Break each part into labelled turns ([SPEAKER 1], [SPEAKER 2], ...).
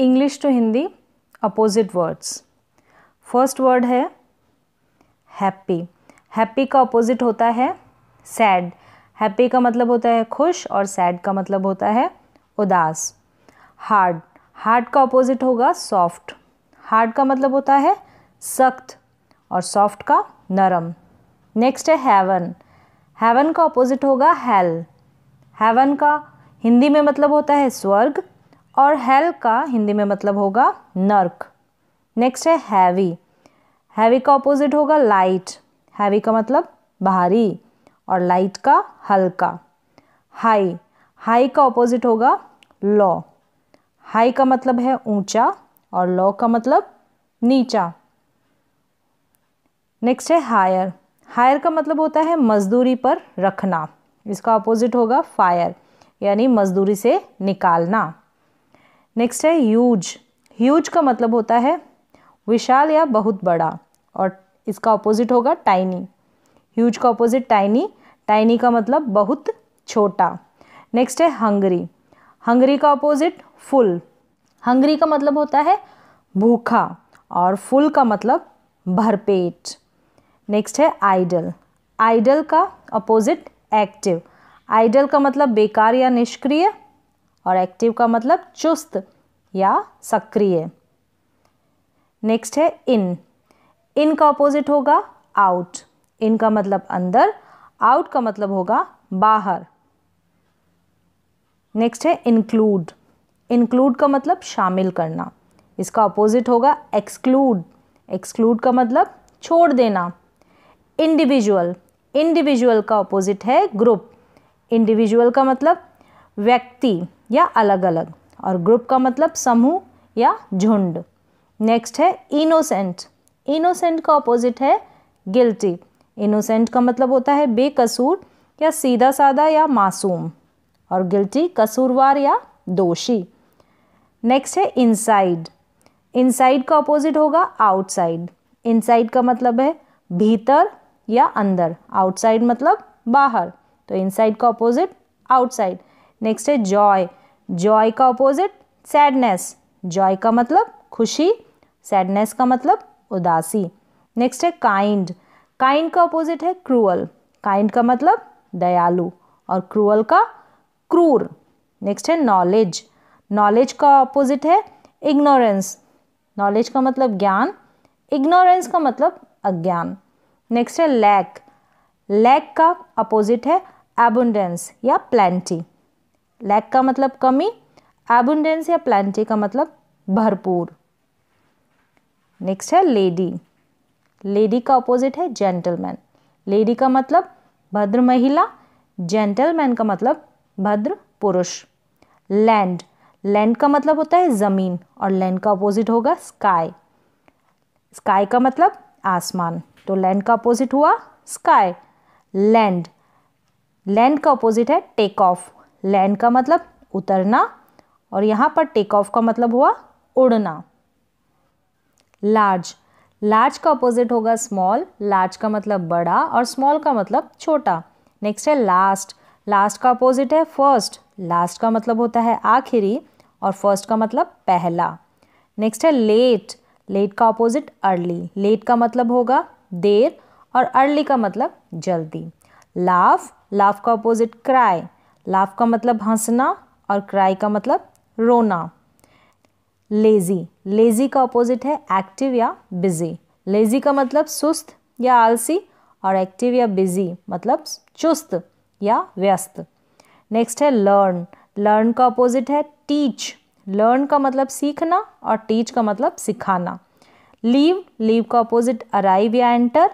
[SPEAKER 1] English to Hindi opposite words first word है happy happy का opposite होता है सैड हैप्पी का मतलब होता है खुश और सैड का मतलब होता है उदास. हार्ड हार्ड का अपोजिट होगा सॉफ्ट हार्ड का मतलब होता है सख्त और सॉफ्ट का नरम. नेक्स्ट है हेवन हेवन का अपोजिट होगा हेल हेवन का हिंदी में मतलब होता है स्वर्ग और हेल का हिंदी में मतलब होगा नर्क। नेक्स्ट है हैवी हैवी का ऑपोजिट होगा लाइट हैवी का मतलब भारी और लाइट का हल्का। हाई हाई का ऑपोजिट होगा लॉ हाई का मतलब है ऊँचा और लॉ का मतलब नीचा। नेक्स्ट है हायर हायर का मतलब होता है मजदूरी पर रखना। इसका ऑपोजिट होगा फायर यानी मजदूरी से निकालना। नेक्स्ट है ह्यूज ह्यूज का मतलब होता है विशाल या बहुत बड़ा और इसका ऑपोजिट होगा टाइनी ह्यूज का ऑपोजिट टाइनी टाइनी का मतलब बहुत छोटा. नेक्स्ट है हंगरी हंगरी का अपोजिट फुल हंगरी का मतलब होता है भूखा और फुल का मतलब भरपेट. नेक्स्ट है आइडल आइडल का अपोजिट एक्टिव आइडल का मतलब बेकार या निष्क्रिय. और एक्टिव का मतलब चुस्त या सक्रिय। नेक्स्ट है इन। इन का अपोजिट होगा आउट इन का मतलब अंदर आउट का मतलब होगा बाहर। नेक्स्ट है इंक्लूड इंक्लूड का मतलब शामिल करना। इसका अपोजिट होगा एक्सक्लूड एक्सक्लूड का मतलब छोड़ देना। इंडिविजुअल इंडिविजुअल का अपोजिट है ग्रुप इंडिविजुअल का मतलब व्यक्ति। या अलग अलग और ग्रुप का मतलब समूह या झुंड। नेक्स्ट है इनोसेंट इनोसेंट का अपोजिट है गिल्टी इनोसेंट का मतलब होता है बेकसूर या सीधा साधा या मासूम। और गिल्टी कसूरवार या दोषी। नेक्स्ट है इनसाइड इनसाइड का अपोजिट होगा आउटसाइड इनसाइड का मतलब है भीतर या अंदर। आउटसाइड मतलब बाहर। तो इनसाइड का अपोजिट आउटसाइड नेक्स्ट है जॉय जॉय का अपोजिट सैडनेस जॉय का मतलब खुशी सैडनेस का मतलब उदासी. नेक्स्ट है काइंड काइंड का अपोजिट है क्रूअल काइंड का मतलब दयालु और क्रूअल का क्रूर. नेक्स्ट है नॉलेज नॉलेज का अपोजिट है इग्नोरेंस नॉलेज का मतलब ज्ञान इग्नोरेंस का मतलब अज्ञान. नेक्स्ट है लैक लैक का अपोजिट है एबुंडेंस या प्लेंटी लैक का मतलब कमी एबुंडेंस या प्लेंटी का मतलब भरपूर। नेक्स्ट है लेडी लेडी का अपोजिट है जेंटलमैन लेडी का मतलब भद्र महिला जेंटलमैन का मतलब भद्र पुरुष। लैंड लैंड का मतलब होता है ज़मीन और लैंड का अपोजिट होगा स्काई स्काई का मतलब आसमान. तो लैंड का अपोजिट हुआ स्काई लैंड लैंड का अपोजिट है टेक ऑफ़ लैंड का मतलब उतरना और यहाँ पर टेक ऑफ़ का मतलब हुआ उड़ना। लार्ज लार्ज का अपोजिट होगा स्मॉल लार्ज का मतलब बड़ा और स्मॉल का मतलब छोटा। नेक्स्ट है लास्ट लास्ट का अपोजिट है फ़र्स्ट लास्ट का मतलब होता है आखिरी और फ़र्स्ट का मतलब पहला। नेक्स्ट है लेट लेट का अपोजिट अर्ली लेट का मतलब होगा देर और अर्ली का मतलब जल्दी। लाफ लाफ का अपोजिट क्राई लाफ का मतलब हंसना और क्राई का मतलब रोना। लेज़ी लेज़ी का अपोजिट है एक्टिव या बिज़ी लेज़ी का मतलब सुस्त या आलसी और एक्टिव या बिज़ी मतलब चुस्त या व्यस्त। नेक्स्ट है लर्न लर्न का अपोजिट है टीच लर्न का मतलब सीखना और टीच का मतलब सिखाना। लीव लीव का अपोजिट अराइव या एंटर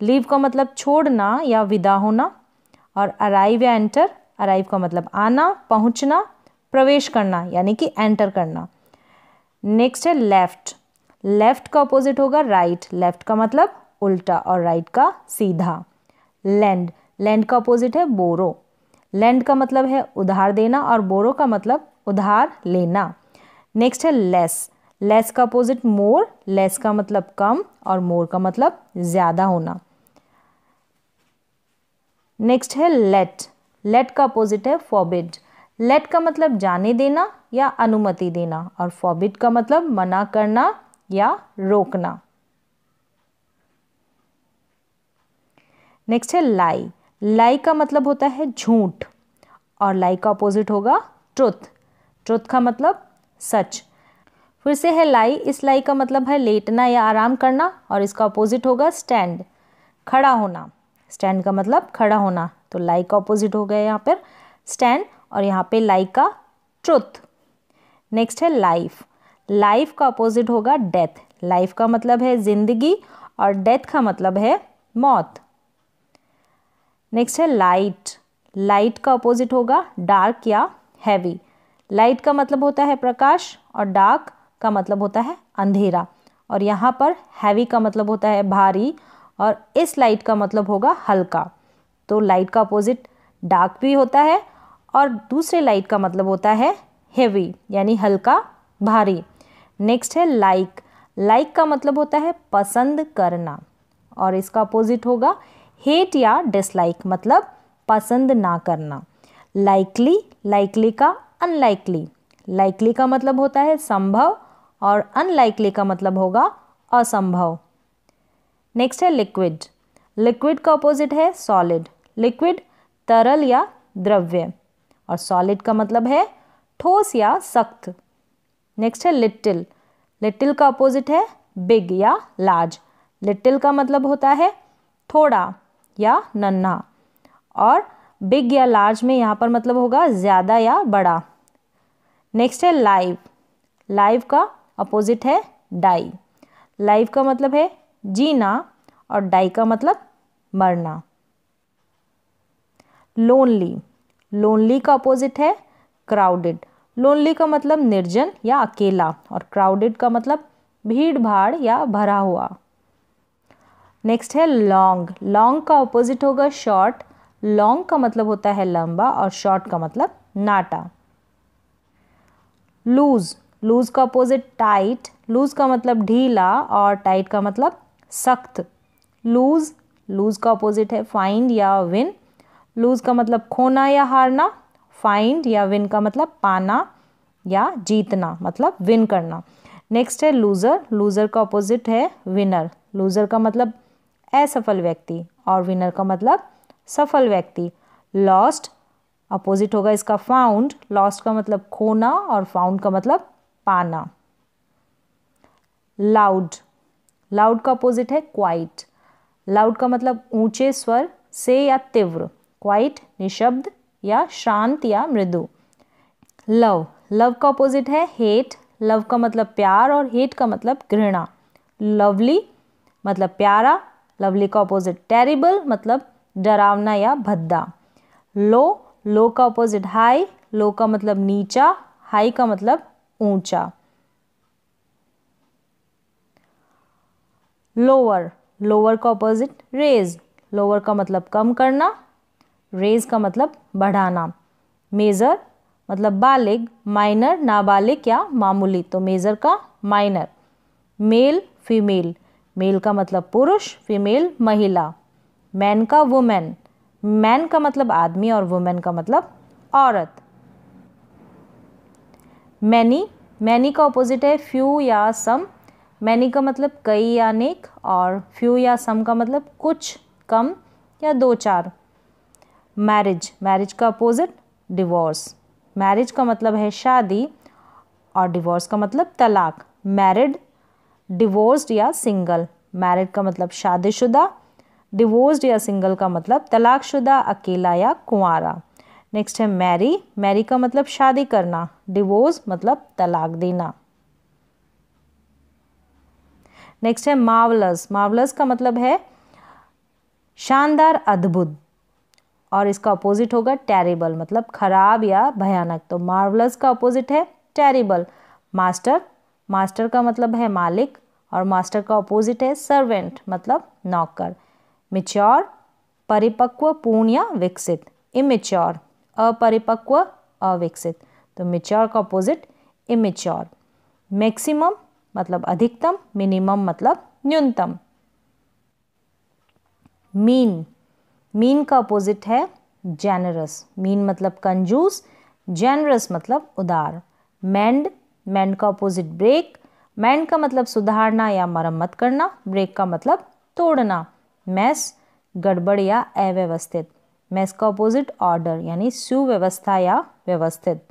[SPEAKER 1] लीव का मतलब छोड़ना या विदा होना और अराइव या एंटर अराइव का मतलब आना, पहुँचना, प्रवेश करना, यानी कि एंटर करना। नेक्स्ट है लेफ़्ट लेफ़्ट का अपोजिट होगा राइट right. लेफ़्ट का मतलब उल्टा और राइट right का सीधा। लैंड लैंड का अपोजिट है बोरो। लैंड का मतलब है उधार देना और बोरो का मतलब उधार लेना। नेक्स्ट है लेस लेस का अपोजिट मोर लेस का मतलब कम और मोर का मतलब ज़्यादा होना। नेक्स्ट है लेट लेट का अपोजिट है फॉबिड लेट का मतलब जाने देना या अनुमति देना और फॉबिट का मतलब मना करना या रोकना। नेक्स्ट है लाई लाई का मतलब होता है झूठ और लाई का अपोजिट होगा ट्रुथ ट्रुथ का मतलब सच. फिर से है लाई इस लाई का मतलब है लेटना या आराम करना और इसका अपोजिट होगा स्टैंड खड़ा होना. स्टैंड का मतलब खड़ा होना. तो लाई का ऑपोजिट हो गया यहाँ पर स्टैंड और यहाँ पे लाई का ट्रुथ नेक्स्ट है लाइफ लाइफ का अपोजिट होगा डेथ लाइफ का मतलब है ज़िंदगी और डेथ का मतलब है मौत। नेक्स्ट है लाइट लाइट का अपोजिट होगा डार्क या हैवी लाइट का मतलब होता है प्रकाश और डार्क का मतलब होता है अंधेरा। और यहाँ पर हैवी का मतलब होता है भारी और इस लाइट का मतलब होगा हल्का। तो लाइट का अपोजिट डार्क भी होता है और दूसरे लाइट का मतलब होता है हेवी यानी हल्का, भारी। नेक्स्ट है लाइक लाइक का मतलब होता है पसंद करना और इसका अपोजिट होगा हेट या डिसलाइक मतलब पसंद ना करना। लाइकली लाइकली का अनलाइकली लाइकली का मतलब होता है संभव और अनलाइकली का मतलब होगा असंभव। नेक्स्ट है लिक्विड लिक्विड का अपोजिट है सॉलिड लिक्विड तरल या द्रव्य. और सॉलिड का मतलब है ठोस या सख्त. नेक्स्ट है लिटिल लिटिल का अपोजिट है बिग या लार्ज लिटिल का मतलब होता है थोड़ा या नन्हा. और बिग या लार्ज में यहाँ पर मतलब होगा ज़्यादा या बड़ा. नेक्स्ट है लाइव लाइव का अपोजिट है डाई लाइव का मतलब है जीना. और डाई का मतलब मरना। लोनली लोनली का अपोजिट है क्राउडेड लोनली का मतलब निर्जन या अकेला और क्राउडेड का मतलब भीड़ भाड़ या भरा हुआ। नेक्स्ट है लॉन्ग लॉन्ग का अपोजिट होगा शॉर्ट लॉन्ग का मतलब होता है लंबा और शॉर्ट का मतलब नाटा। लूज लूज का अपोजिट टाइट लूज का मतलब ढीला और टाइट का मतलब सख्त। लूज लूज का अपोजिट है फाइंड या विन लूज का मतलब खोना या हारना फाइंड या विन का मतलब पाना या जीतना मतलब विन करना. नेक्स्ट है लूज़र लूज़र का अपोजिट है विनर लूज़र का मतलब असफल व्यक्ति और विनर का मतलब सफल व्यक्ति. लॉस्ट अपोजिट होगा इसका फाउंड लॉस्ट का मतलब खोना और फाउंड का मतलब पाना. लाउड लाउड का अपोजिट है क्वाइट लाउड का मतलब ऊँचे स्वर से या तीव्र क्वाइट निशब्द या शांत या मृदु। लव लव का अपोजिट है हेट लव का मतलब प्यार और हेट का मतलब घृणा। लवली मतलब प्यारा लवली का अपोजिट टेरिबल मतलब डरावना या भद्दा। लो लो का अपोजिट हाई लो का मतलब नीचा हाई का मतलब ऊँचा। लोअर लोअर का अपोजिट रेज लोअर का मतलब कम करना रेज का मतलब बढ़ाना. मेज़र मतलब बालिग माइनर नाबालिग या मामूली. तो मेज़र का माइनर मेल फीमेल मेल का मतलब पुरुष फीमेल महिला. मैन का वुमेन मैन का मतलब आदमी और वुमेन का मतलब औरत. मैनी मैनी का ऑपोजिट है फ्यू या सम मैनी का मतलब कई या अनेक और फ्यू या सम का मतलब कुछ, कम या दो चार। मैरिज मैरिज का अपोजिट, डिवोर्स। मैरिज का मतलब है शादी, और डिवोर्स का मतलब तलाक। मैरिड, डिवोर्स्ड या सिंगल। मैरिड का मतलब शादीशुदा, डिवोर्स्ड या सिंगल का मतलब तलाकशुदा, अकेला या कुंवारा। नेक्स्ट है मैरी। मैरी का मतलब शादी करना। डिवोर्स मतलब तलाक देना। नेक्स्ट है मावलस मावलस का मतलब है शानदार, अद्भुत। और इसका अपोजिट होगा टेरिबल मतलब खराब या भयानक। तो मार्वलस का अपोजिट है टेरिबल मास्टर मास्टर का मतलब है मालिक और मास्टर का अपोजिट है सर्वेंट मतलब नौकर मिच्योर परिपक्व, पूर्ण या विकसित। इमेच्योर अपरिपक्व, अविकसित। तो मिच्योर का अपोजिट इमेच्योर मैक्सिमम मतलब अधिकतम मिनिमम मतलब न्यूनतम। मीन मीन का अपोजिट है जेनरस मीन मतलब कंजूस जेनरस मतलब उदार। मैंड मैंड का अपोजिट ब्रेक मैंड का मतलब सुधारना या मरम्मत करना ब्रेक का मतलब तोड़ना। मैस गड़बड़ या अव्यवस्थित। मैस का अपोजिट ऑर्डर यानी सुव्यवस्था या व्यवस्थित।